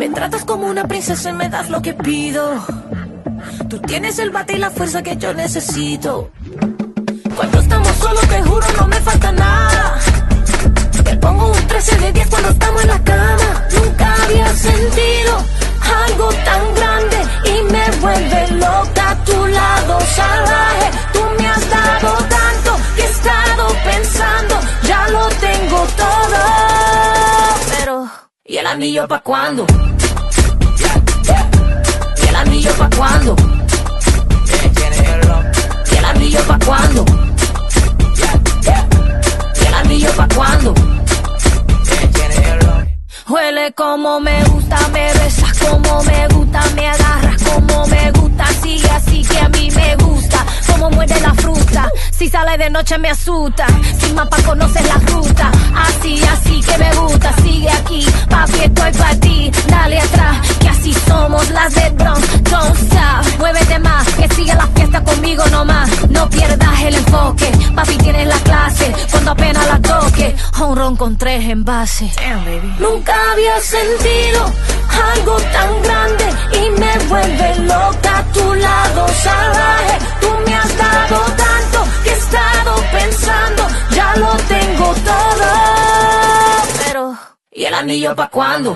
Me tratas como una princesa y me das lo que pido. Tú tienes el bate y la fuerza que yo necesito. Cuando estamos solos, te juro, no me falta nada. Te pongo un 13 de 10 cuando estamos en la cama. Nunca había sentido algo tan grande y me vuelve loca a tu lado salvaje. Tú me has dado tanto que he estado pensando, ya lo tengo todo. Pero, ¿y el anillo pa' cuándo? Como me gusta, me besas como me gusta, me agarras como me gusta, sigue así que a mí me gusta, como muere la fruta, si sale de noche me asusta, sin mapa conoces la ruta, así, así que me gusta, sigue aquí, papi estoy para ti, dale atrás, que así somos las de Bronx, don't stop, muévete más, que sigue la fiesta conmigo nomás, no pierdas el enfoque, papi tienes la cuando apenas la toque, un ron con tres envases. Nunca había sentido algo tan grande y me vuelve loca a tu lado salvaje. Tú me has dado tanto que he estado pensando, ya lo tengo todo. Pero. ¿Y el anillo pa' cuándo?